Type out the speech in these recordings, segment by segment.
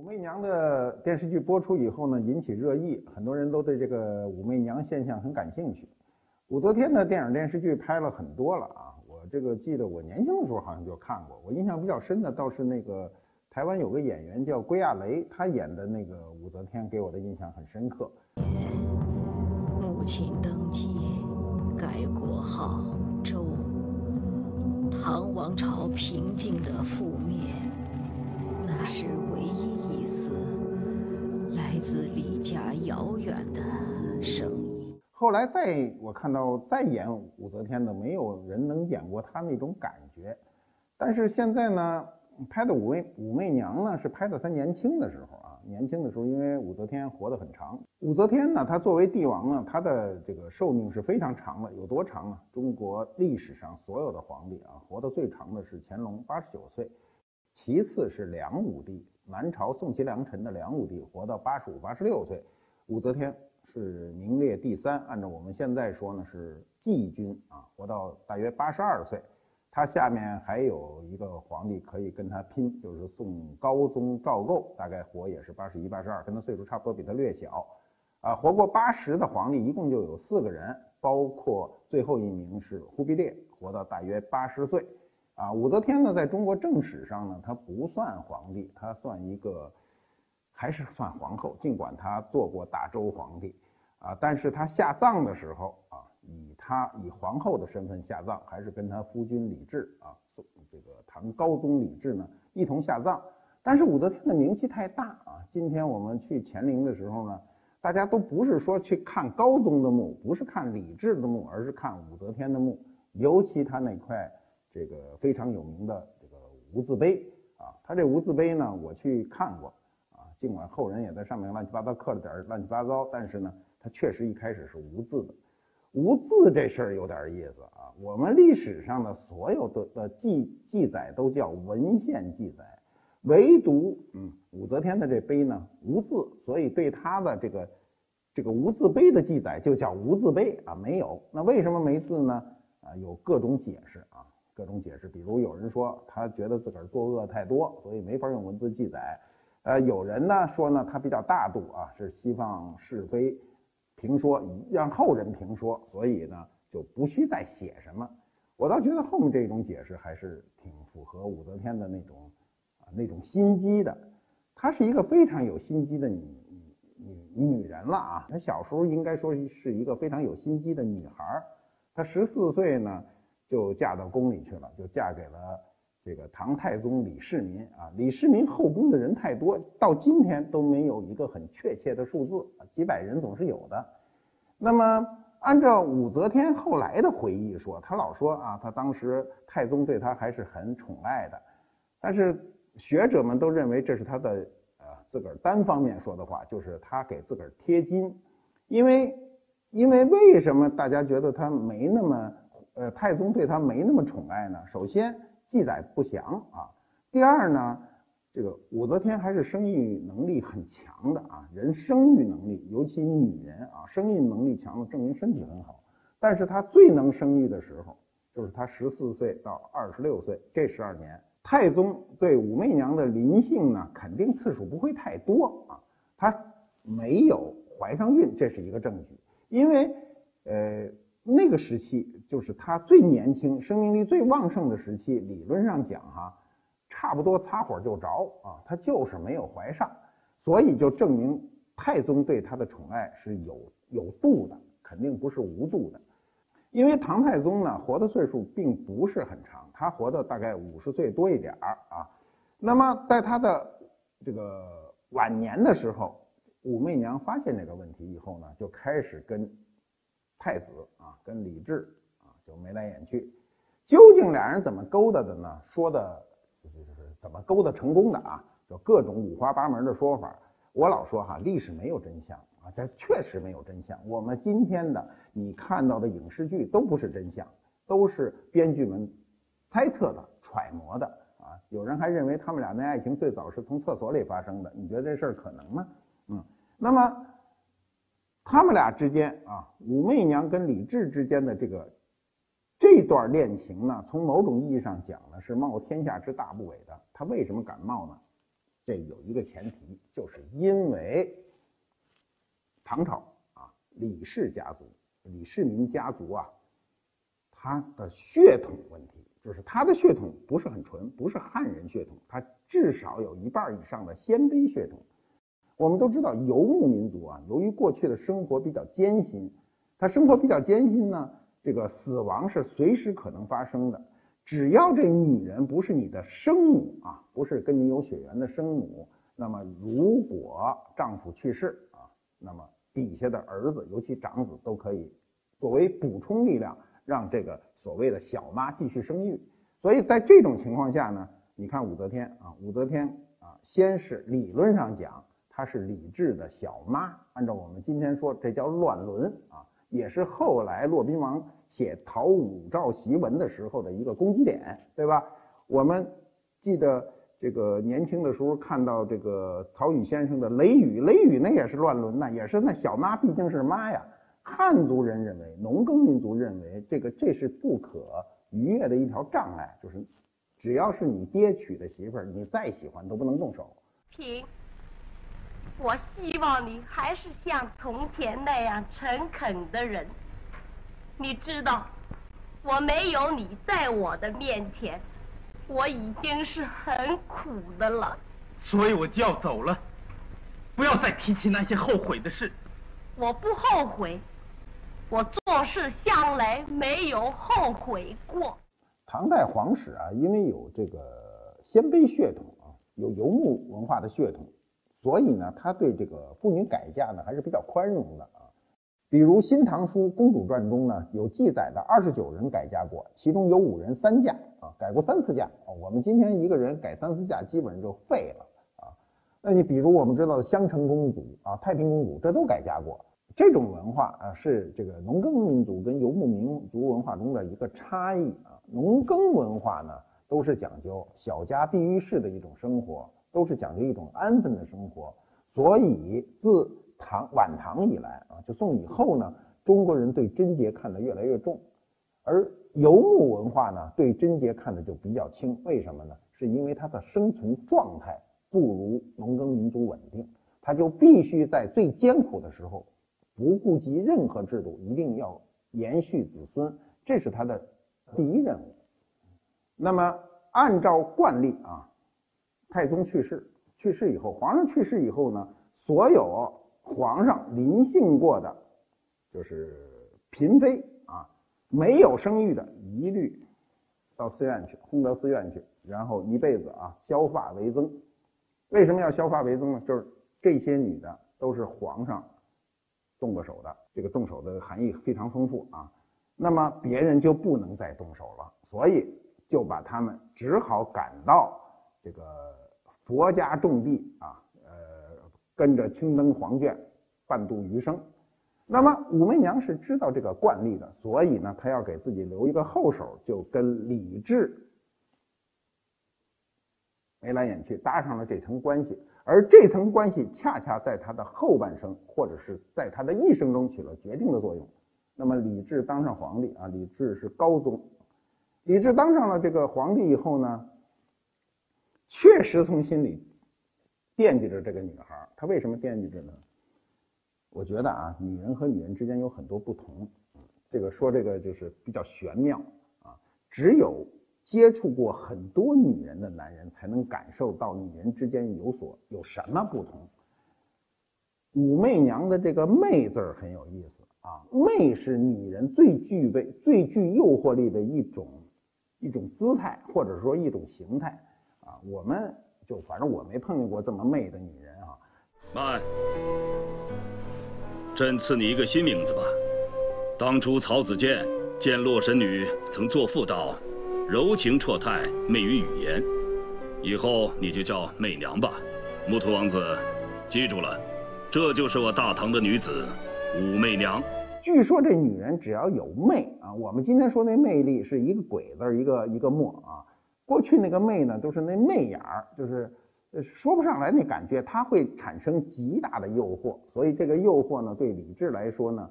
武媚娘的电视剧播出以后呢，引起热议，很多人都对这个武媚娘现象很感兴趣。武则天的电影电视剧拍了很多了啊，我这个记得我年轻的时候好像就看过。我印象比较深的倒是那个台湾有个演员叫归亚蕾，她演的那个武则天给我的印象很深刻。母亲登基，改国号周，唐王朝平静的覆灭，那是唯一一丝来自离家遥远的声音。后来再我看到再演武则天的，没有人能演过她那种感觉。但是现在呢，拍的武媚武媚娘呢，是拍的她年轻的时候啊。年轻的时候，因为武则天活得很长。武则天呢，她作为帝王呢，她的这个寿命是非常长的，有多长呢？中国历史上所有的皇帝啊，活得最长的是乾隆，八十九岁，其次是梁武帝，南朝宋齐梁陈的梁武帝，活到八十五、八十六岁。武则天是名列第三，按照我们现在说呢，是季君啊，活到大约八十二岁。他下面还有一个皇帝可以跟他拼，就是宋高宗赵构，大概活也是八十一、八十二，跟他岁数差不多，比他略小。啊，活过八十的皇帝一共就有四个人，包括最后一名是忽必烈，活到大约八十岁。啊，武则天呢，在中国正史上呢，她不算皇帝，她算一个，还是算皇后，尽管她做过大周皇帝。啊，但是她下葬的时候啊。以她以皇后的身份下葬，还是跟她夫君李治啊，这个唐高宗李治呢一同下葬。但是武则天的名气太大啊，今天我们去乾陵的时候呢，大家都不是说去看高宗的墓，不是看李治的墓，而是看武则天的墓，尤其她那块这个非常有名的这个无字碑啊，他这无字碑呢，我去看过啊，尽管后人也在上面乱七八糟刻了点乱七八糟，但是呢，它确实一开始是无字的。无字这事儿有点意思啊！我们历史上的所有的的记记载都叫文献记载，唯独嗯武则天的这碑呢无字，所以对她的这个这个无字碑的记载就叫无字碑啊，没有。那为什么没字呢？啊，有各种解释啊，各种解释。比如有人说他觉得自个儿作恶太多，所以没法用文字记载。呃，有人呢说呢他比较大度啊，是希望是非。评说让后人评说，所以呢就不需再写什么。我倒觉得后面这种解释还是挺符合武则天的那种啊那种心机的。她是一个非常有心机的女女女人了啊。她小时候应该说是一个非常有心机的女孩。她十四岁呢就嫁到宫里去了，就嫁给了这个唐太宗李世民啊。李世民后宫的人太多，到今天都没有一个很确切的数字啊，几百人总是有的。那么，按照武则天后来的回忆说，她老说啊，她当时太宗对她还是很宠爱的。但是学者们都认为这是她的呃自个儿单方面说的话，就是她给自个儿贴金。因为，因为为什么大家觉得她没那么呃太宗对她没那么宠爱呢？首先记载不详啊，第二呢。这个武则天还是生育能力很强的啊，人生育能力，尤其女人啊，生育能力强了，证明身体很好。但是她最能生育的时候，就是她十四岁到二十六岁这十二年。太宗对武媚娘的临幸呢，肯定次数不会太多啊，她没有怀上孕，这是一个证据。因为呃那个时期就是他最年轻、生命力最旺盛的时期，理论上讲哈。差不多擦火就着啊，他就是没有怀上，所以就证明太宗对他的宠爱是有有度的，肯定不是无度的。因为唐太宗呢活的岁数并不是很长，他活的大概五十岁多一点儿啊。那么在他的这个晚年的时候，武媚娘发现这个问题以后呢，就开始跟太子啊，跟李治啊就眉来眼去。究竟俩人怎么勾搭的呢？说的。就是怎么勾搭成功的啊？就各种五花八门的说法。我老说哈，历史没有真相啊，这确实没有真相。我们今天的你看到的影视剧都不是真相，都是编剧们猜测的、揣摩的啊。有人还认为他们俩那爱情最早是从厕所里发生的，你觉得这事儿可能吗？嗯，那么他们俩之间啊，武媚娘跟李治之间的这个。这段恋情呢，从某种意义上讲呢，是冒天下之大不韪的。他为什么敢冒呢？这有一个前提，就是因为唐朝啊，李氏家族、李世民家族啊，他的血统问题，就是他的血统不是很纯，不是汉人血统，他至少有一半以上的鲜卑血统。我们都知道游牧民族啊，由于过去的生活比较艰辛，他生活比较艰辛呢，这个死亡是随时可能发生的。只要这女人不是你的生母啊，不是跟你有血缘的生母，那么如果丈夫去世啊，那么底下的儿子，尤其长子都可以作为补充力量，让这个所谓的小妈继续生育。所以在这种情况下呢，你看武则天啊，武则天啊，先是理论上讲她是李治的小妈，按照我们今天说，这叫乱伦啊，也是后来骆宾王。写讨武曌檄文的时候的一个攻击点，对吧？我们记得这个年轻的时候看到这个曹禺先生的《雷雨》，雷雨那也是乱伦呐，也是那小妈毕竟是妈呀。汉族人认为，农耕民族认为，这个这是不可逾越的一条障碍，就是只要是你爹娶的媳妇儿，你再喜欢都不能动手。平，我希望你还是像从前那样诚恳的人。你知道，我没有你在我的面前，我已经是很苦的了。所以我就要走了，不要再提起那些后悔的事。我不后悔，我做事向来没有后悔过。唐代皇室啊，因为有这个鲜卑血统啊，有游牧文化的血统，所以呢，他对这个妇女改嫁呢还是比较宽容的啊。比如《新唐书·公主传》中呢，有记载的二十九人改嫁过，其中有五人三嫁啊，改过三次嫁啊。我们今天一个人改三次嫁，基本上就废了啊。那你比如我们知道的襄城公主啊、太平公主，这都改嫁过。这种文化啊，是这个农耕民族跟游牧民族文化中的一个差异啊。农耕文化呢，都是讲究小家碧玉式的一种生活，都是讲究一种安分的生活，所以自唐晚唐以来啊，就宋以后呢，中国人对贞洁看得越来越重，而游牧文化呢，对贞洁看的就比较轻。为什么呢？是因为它的生存状态不如农耕民族稳定，它就必须在最艰苦的时候，不顾及任何制度，一定要延续子孙，这是他的第一任务。那么按照惯例啊，太宗去世，去世以后，皇上去世以后呢，所有。皇上临幸过的，就是嫔妃啊，没有生育的，一律到寺院去，轰到寺院去，然后一辈子啊，削发为僧。为什么要削发为僧呢？就是这些女的都是皇上动过手的，这个动手的含义非常丰富啊。那么别人就不能再动手了，所以就把他们只好赶到这个佛家重地啊。呃跟着青灯黄卷，伴度余生。那么武媚娘是知道这个惯例的，所以呢，她要给自己留一个后手，就跟李治眉来眼去，搭上了这层关系。而这层关系恰恰在她的后半生，或者是在她的一生中起了决定的作用。那么李治当上皇帝啊，李治是高宗。李治当上了这个皇帝以后呢，确实从心里。惦记着这个女孩，她为什么惦记着呢？我觉得啊，女人和女人之间有很多不同。这个说这个就是比较玄妙啊。只有接触过很多女人的男人，才能感受到女人之间有所有什么不同。武媚娘的这个“媚”字很有意思啊，“媚”是女人最具备、最具诱惑力的一种一种姿态，或者说一种形态。我们。就反正我没碰见过这么媚的女人啊！慢，朕赐你一个新名字吧。当初曹子建见洛神女曾作赋道：“柔情绰态，媚于语言。”以后你就叫媚娘吧。木头王子，记住了，这就是我大唐的女子武媚娘。据说这女人只要有媚啊，我们今天说那魅力是一个鬼字一个一个墨啊。过去那个媚呢，都是那媚眼儿，就是说不上来那感觉，它会产生极大的诱惑。所以这个诱惑呢，对李治来说呢，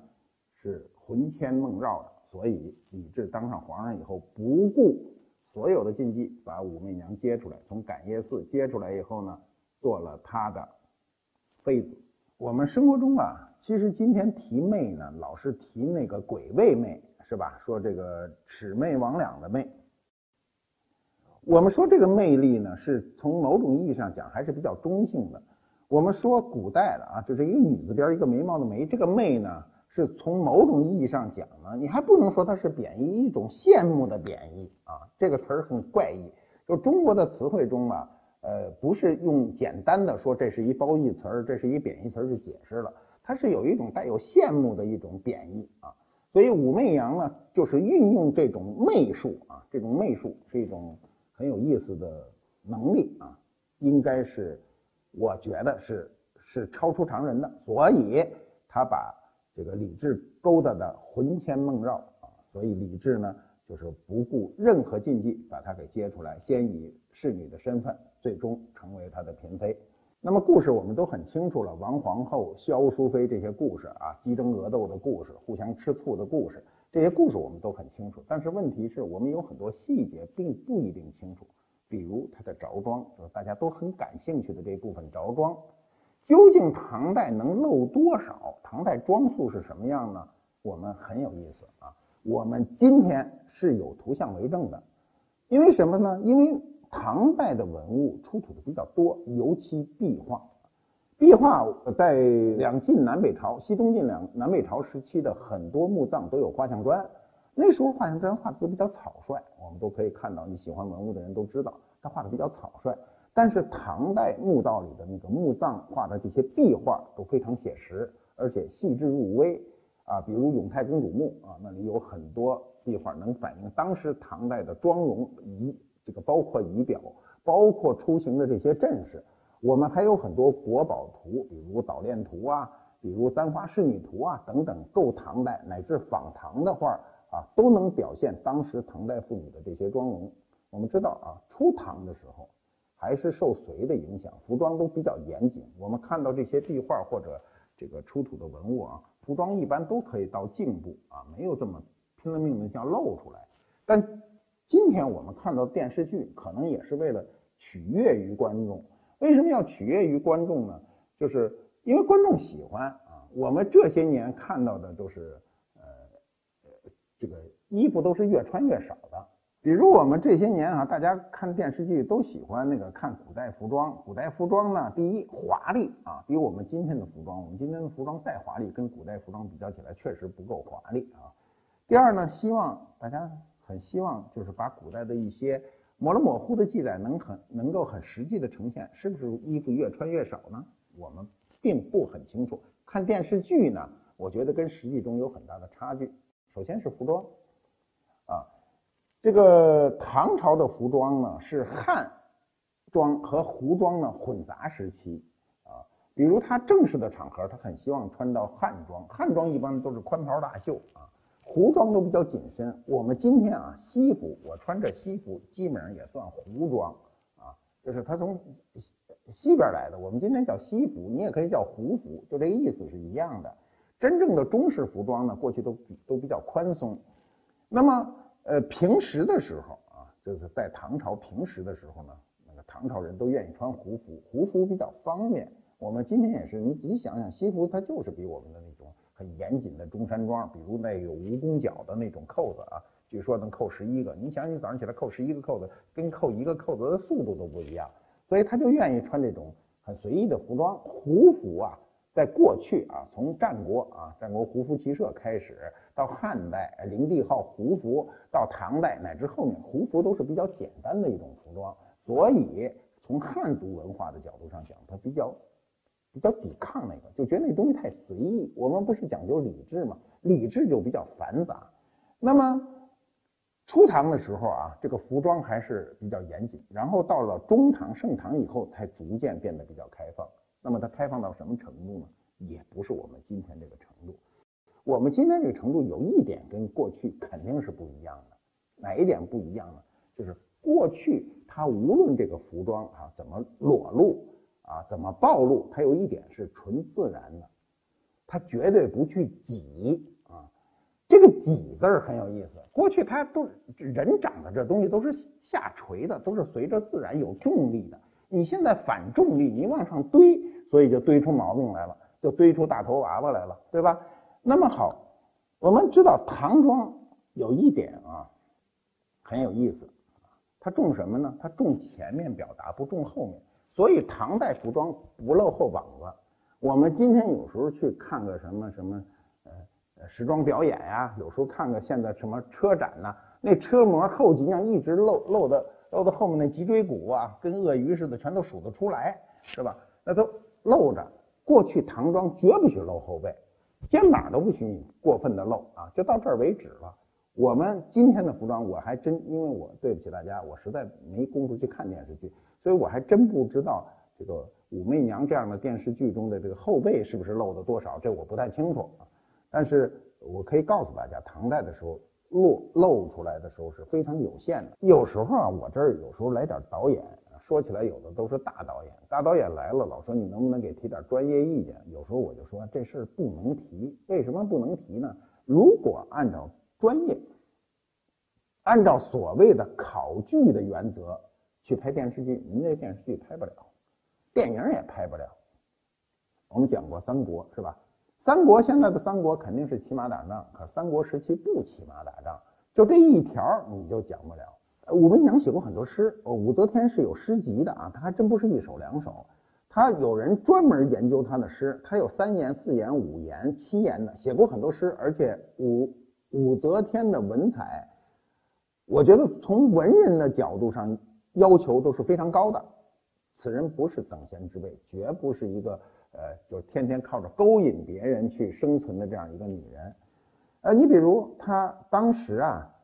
是魂牵梦绕的。所以李治当上皇上以后，不顾所有的禁忌，把武媚娘接出来，从感业寺接出来以后呢，做了他的妃子。我们生活中啊，其实今天提媚呢，老是提那个鬼味媚，是吧？说这个魑魅魍魉的媚。我们说这个魅力呢，是从某种意义上讲还是比较中性的。我们说古代的啊，就是一个女字边一个眉毛的眉，这个媚呢，是从某种意义上讲呢，你还不能说它是贬义，一种羡慕的贬义啊。这个词儿很怪异，就中国的词汇中啊，呃，不是用简单的说这是一褒义词儿，这是一贬义词儿去解释了，它是有一种带有羡慕的一种贬义啊。所以武媚娘呢，就是运用这种媚术啊，这种媚术是一种。很有意思的能力啊，应该是，我觉得是是超出常人的，所以他把这个李治勾搭的魂牵梦绕啊，所以李治呢就是不顾任何禁忌把他给接出来，先以侍女的身份，最终成为他的嫔妃。那么故事我们都很清楚了，王皇后、萧淑妃这些故事啊，鸡争鹅斗的故事，互相吃醋的故事。这些故事我们都很清楚，但是问题是我们有很多细节并不一定清楚。比如它的着装，就是大家都很感兴趣的这部分着装，究竟唐代能露多少？唐代装束是什么样呢？我们很有意思啊。我们今天是有图像为证的，因为什么呢？因为唐代的文物出土的比较多，尤其壁画。壁画在两晋南北朝、西东晋两南北朝时期的很多墓葬都有画像砖，那时候画像砖画的都比较草率，我们都可以看到。你喜欢文物的人都知道，他画的比较草率。但是唐代墓道里的那个墓葬画的这些壁画都非常写实，而且细致入微啊。比如永泰公主墓啊，那里有很多壁画能反映当时唐代的妆容仪，这个包括仪表，包括出行的这些阵势。我们还有很多国宝图，比如捣练图啊，比如簪花仕女图啊等等，够唐代乃至仿唐的画啊，都能表现当时唐代妇女的这些妆容。我们知道啊，初唐的时候还是受隋的影响，服装都比较严谨。我们看到这些壁画或者这个出土的文物啊，服装一般都可以到颈部啊，没有这么拼了命的像露出来。但今天我们看到电视剧，可能也是为了取悦于观众。为什么要取悦于观众呢？就是因为观众喜欢啊。我们这些年看到的都是，呃，这个衣服都是越穿越少的。比如我们这些年啊，大家看电视剧都喜欢那个看古代服装。古代服装呢，第一华丽啊，比我们今天的服装，我们今天的服装再华丽，跟古代服装比较起来，确实不够华丽啊。第二呢，希望大家很希望就是把古代的一些。模了模糊的记载能很能够很实际的呈现，是不是衣服越穿越少呢？我们并不很清楚。看电视剧呢，我觉得跟实际中有很大的差距。首先是服装，啊，这个唐朝的服装呢是汉装和胡装呢混杂时期，啊，比如他正式的场合，他很希望穿到汉装，汉装一般都是宽袍大袖啊。胡装都比较紧身。我们今天啊，西服我穿着西服，基本上也算胡装啊，就是它从西边来的。我们今天叫西服，你也可以叫胡服，就这个意思是一样的。真正的中式服装呢，过去都都比较宽松。那么，呃，平时的时候啊，就是在唐朝平时的时候呢，那个唐朝人都愿意穿胡服，胡服比较方便。我们今天也是，你仔细想想，西服它就是比我们的那种。很严谨的中山装，比如那有蜈蚣脚的那种扣子啊，据说能扣十一个。你想，你早上起来扣十一个扣子，跟扣一个扣子的速度都不一样，所以他就愿意穿这种很随意的服装。胡服啊，在过去啊，从战国啊，战国胡服骑射开始，到汉代灵帝号胡服，到唐代乃至后面，胡服都是比较简单的一种服装。所以从汉族文化的角度上讲，它比较。比较抵抗那个，就觉得那东西太随意。我们不是讲究理智吗？理智就比较繁杂。那么初唐的时候啊，这个服装还是比较严谨。然后到了中唐、盛唐以后，才逐渐变得比较开放。那么它开放到什么程度呢？也不是我们今天这个程度。我们今天这个程度有一点跟过去肯定是不一样的。哪一点不一样呢？就是过去它无论这个服装啊怎么裸露。啊，怎么暴露？它有一点是纯自然的，它绝对不去挤啊。这个挤字儿很有意思。过去它都人长的这东西都是下垂的，都是随着自然有重力的。你现在反重力，你往上堆，所以就堆出毛病来了，就堆出大头娃娃来了，对吧？那么好，我们知道唐装有一点啊，很有意思，它重什么呢？它重前面表达，不重后面。所以唐代服装不露后膀子。我们今天有时候去看个什么什么呃时装表演呀，有时候看个现在什么车展呐，那车模后脊梁一直露露的露到后面那脊椎骨啊，跟鳄鱼似的，全都数得出来，是吧？那都露着。过去唐装绝不许露后背，肩膀都不许你过分的露啊，就到这儿为止了。我们今天的服装，我还真因为我对不起大家，我实在没工夫去看电视剧，所以我还真不知道这个武媚娘这样的电视剧中的这个后背是不是露的多少，这我不太清楚啊。但是我可以告诉大家，唐代的时候露露出来的时候是非常有限的。有时候啊，我这儿有时候来点导演，说起来有的都是大导演，大导演来了老说你能不能给提点专业意见？有时候我就说这事儿不能提，为什么不能提呢？如果按照专业，按照所谓的考据的原则去拍电视剧，您这电视剧拍不了，电影也拍不了。我们讲过三国是吧？三国现在的三国肯定是骑马打仗，可三国时期不骑马打仗，就这一条你就讲不了。武媚娘写过很多诗，武则天是有诗集的啊，他还真不是一首两首，他有人专门研究他的诗，他有三言、四言、五言、七言的，写过很多诗，而且武武则天的文采，我觉得从文人的角度上要求都是非常高的。此人不是等闲之辈，绝不是一个呃，就天天靠着勾引别人去生存的这样一个女人。呃，你比如她当时啊。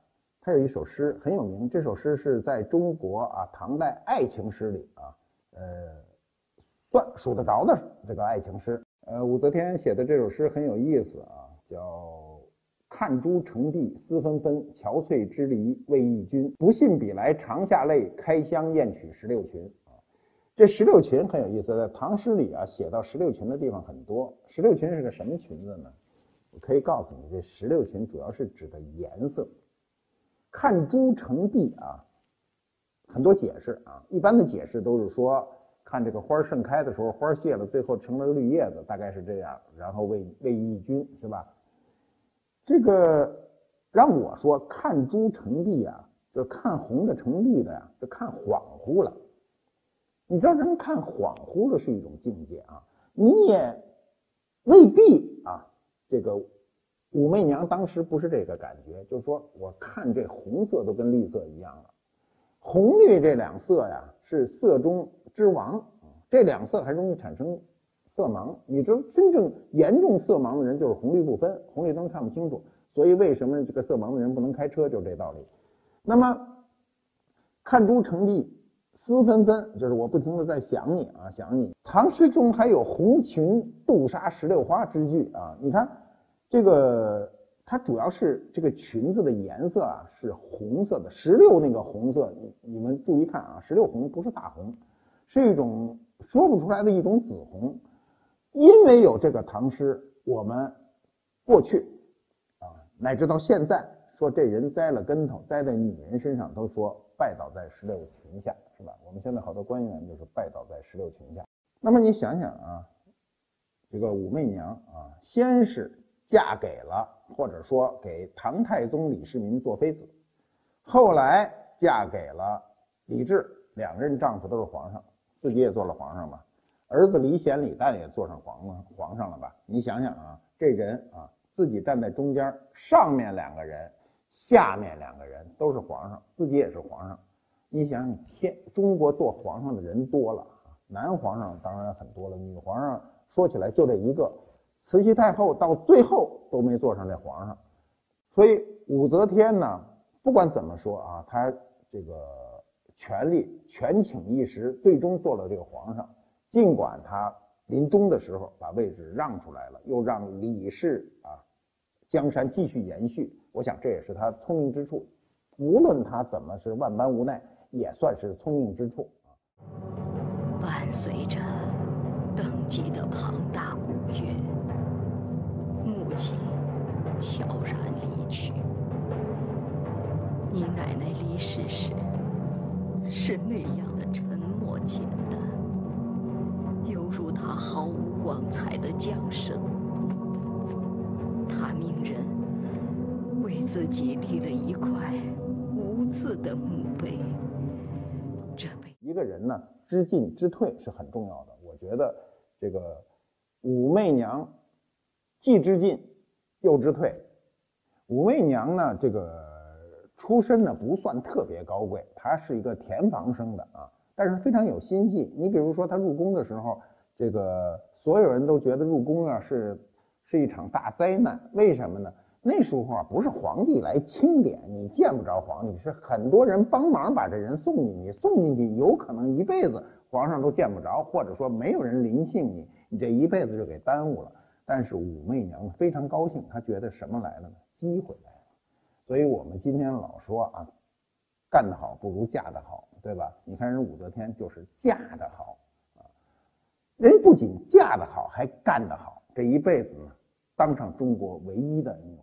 他有一首诗很有名，这首诗是在中国啊唐代爱情诗里啊，呃，算数得着的这个爱情诗。呃，武则天写的这首诗很有意思啊，叫“看朱成碧思纷纷，憔悴之离为忆君。不信比来长下泪，开箱验取石榴裙。”啊，这石榴裙很有意思，在唐诗里啊写到石榴裙的地方很多。石榴裙是个什么裙子呢？我可以告诉你，这石榴裙主要是指的颜色。看朱成碧啊，很多解释啊，一般的解释都是说，看这个花盛开的时候，花谢了，最后成了绿叶子，大概是这样。然后为为忆君是吧？这个让我说看朱成碧啊，就看红的成绿的呀，就看恍惚了。你知道人看恍惚了是一种境界啊，你也未必啊，这个。武媚娘当时不是这个感觉，就是说，我看这红色都跟绿色一样了。红绿这两色呀，是色中之王，这两色还容易产生色盲。你知道，真正严重色盲的人就是红绿不分，红绿灯看不清楚。所以为什么这个色盲的人不能开车，就是这道理。那么，看朱成碧思纷纷，就是我不停的在想你啊，想你。唐诗中还有红裙杜莎石榴花之句啊，你看。这个它主要是这个裙子的颜色啊是红色的，石榴那个红色，你你们注意看啊，石榴红不是大红，是一种说不出来的一种紫红。因为有这个唐诗，我们过去啊乃至到现在说这人栽了跟头，栽在女人身上，都说拜倒在石榴裙下，是吧？我们现在好多官员就是拜倒在石榴裙下。那么你想想啊，这个武媚娘啊，先是。嫁给了，或者说给唐太宗李世民做妃子，后来嫁给了李治，两任丈夫都是皇上，自己也做了皇上吧，儿子李显、李旦也坐上皇了皇上了吧？你想想啊，这人啊，自己站在中间，上面两个人，下面两个人都是皇上，自己也是皇上。你想想，天，中国做皇上的人多了，男皇上当然很多了，女皇上说起来就这一个。慈禧太后到最后都没坐上这皇上，所以武则天呢，不管怎么说啊，她这个权力权倾一时，最终做了这个皇上。尽管他临终的时候把位置让出来了，又让李氏啊江山继续延续，我想这也是他聪明之处。无论他怎么是万般无奈，也算是聪明之处。伴随着登基的庞大古乐。母亲悄然离去。你奶奶离世时，是那样人呢，知进知退是很重要的。我觉得这个武媚娘既知进又知退。武媚娘呢，这个出身呢不算特别高贵，她是一个田房生的啊，但是非常有心计。你比如说她入宫的时候，这个所有人都觉得入宫啊是是一场大灾难，为什么呢？那时候啊不是皇帝来钦点，你见不着皇帝，是很多人帮忙把这人送进去，送进去有可能一辈子皇上都见不着，或者说没有人临幸你，你这一辈子就给耽误了。但是武媚娘非常高兴，她觉得什么来了呢？机会来了，所以我们今天老说啊，干得好不如嫁得好，对吧？你看人武则天就是嫁得好啊，人不仅嫁得好，还干得好，这一辈子呢，当上中国唯一的女